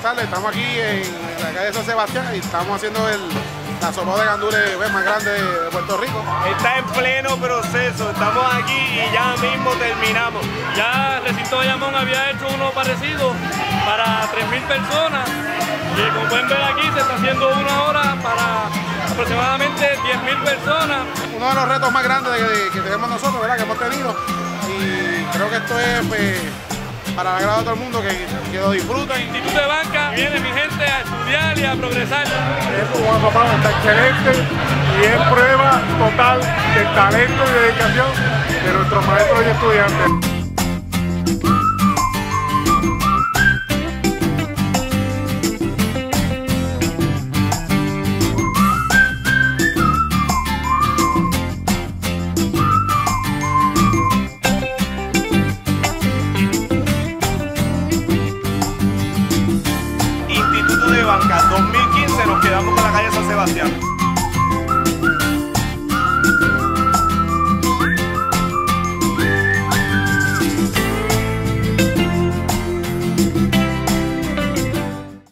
tardes, estamos aquí en la calle San Sebastián y estamos haciendo el, la sopa de gandules pues, más grande de Puerto Rico. Está en pleno proceso, estamos aquí y ya mismo terminamos. Ya el recinto de Bayamón había hecho uno parecido para 3.000 personas y como pueden ver aquí se está haciendo uno ahora para aproximadamente 10.000 personas. Uno de los retos más grandes que, que tenemos nosotros, ¿verdad? que hemos tenido y creo que esto es pues, para el agrado de todo el mundo, que, que lo disfruten. El Instituto de Banca viene mi gente a estudiar y a progresar. Eso, Juan Papá, está excelente y es prueba total del talento y dedicación de nuestros maestros y estudiantes. Banca 2015 nos quedamos con la calle San Sebastián.